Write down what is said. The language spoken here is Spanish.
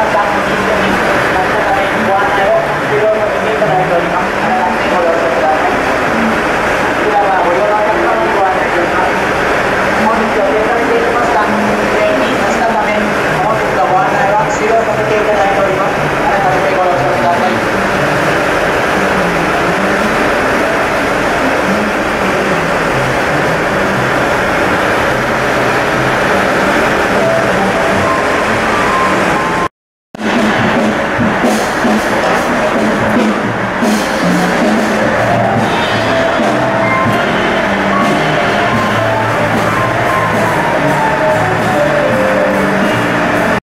Gracias.